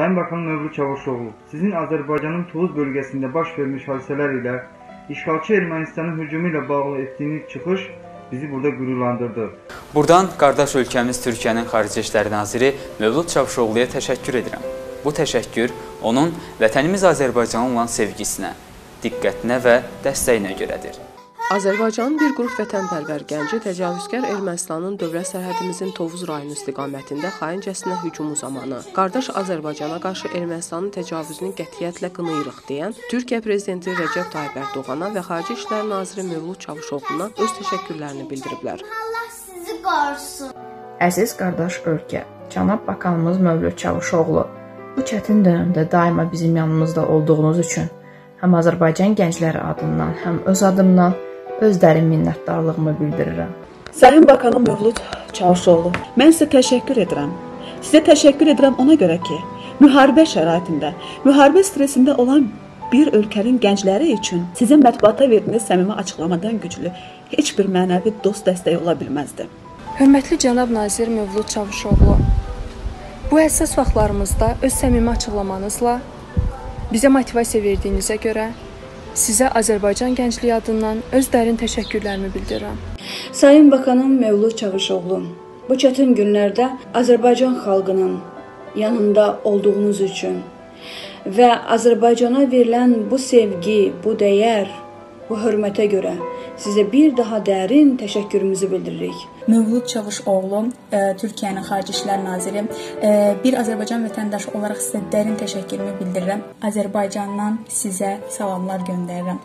Sayın Bakan Mövlüt Çavuşoğlu, sizin Azərbaycanın Tovuz bölgəsində baş vermiş hadisələr ilə işğalçı Ermənistanın hücumu ilə bağlı etdiyiniz çıxış bizi burada qürurlandırdı. Buradan qardaş ölkəmiz Türkiyənin Xarici İşlər Naziri Mövlud Çavuşoğluya təşəkkür edirəm. Bu təşəkkür onun vətənimiz Azərbaycana olan sevgisinə, diqqətinə və dəstəyinə görədir. Azərbaycanın bir qrup vətənpərvər gənci təcavüzkar Ermənistanın dövlət sərhədimizin Tovuz rayonu istiqamətində xaincəsinə hücumu zamanı qardaş Azərbaycana qarşı Ermənistanın təcavüzünü qətiyyətlə qınayırıq deyən Türkiyə prezidenti Rəcəb Tayyib Ərdoğana və Xarici İşlər naziri Mövlud Çavuşoğluna öz təşəkkürlərini bildiriblər. Allah sizi qorusun. Əziz qardaş ölkə, cənab bakanımız Mövlüd Çavuşoğlu, bu çətin dövrdə daima bizim yanımızda olduğunuz üçün həm Azərbaycan gəncləri adından, həm öz adımdan öz dərin minnətdarlığımı bildirirəm. Sayın Bakanım Mövlud Çavuşoğlu, mən sizə təşəkkür edirəm. Sizə təşəkkür edirəm ona görə ki, müharibə şəraitində, müharibə stressində olan bir ölkənin gəncləri üçün sizin mətbuata verdiyiniz səmimi açıqlamadan güclü heç bir mənəvi dost dəstəyi ola bilməzdi. Hörmətli cənab nazir Mövlud Çavuşoğlu, bu həssas vaxtlarımızda öz səmimi açıqlamanızla bizə motivasiya verdiyinizə görə sizə Azərbaycan gəncliyi adından öz dərin təşəkkürlərimi bildirirəm. Sayın Bakanım Mövlud Çavuşoğlu, bu çətin günlərdə Azərbaycan xalqının yanında olduğunuz üçün və Azərbaycana verilən bu sevgi, bu dəyər, bu hörmətə görə sizə bir daha dərin təşəkkürümüzü bildiririk. Mövlud Çavuşoğlu, e, Türkiyənin Xarici İşlər naziri, e, bir Azərbaycan vətəndaşı olaraq sizə dərin təşəkkürümü bildirirəm. Azərbaycandan sizə salamlar göndərirəm.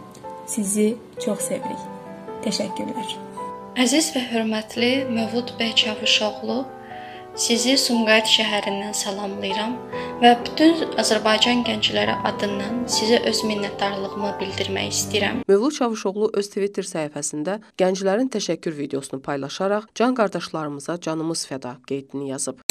Sizi çox sevirik. Təşəkkürlər. Əziz və hörmətli Mövlud bəy Çavuşoğlu, sizi Sumqayıt şəhərindən salamlayıram və bütün Azərbaycan gəncləri adından sizə öz minnətdarlığımı bildirmək istəyirəm. Mövlud Çavuşoğlu öz Twitter səhifəsində gənclərin təşəkkür videosunu paylaşaraq can qardaşlarımıza canımız fəda qeydini yazıb.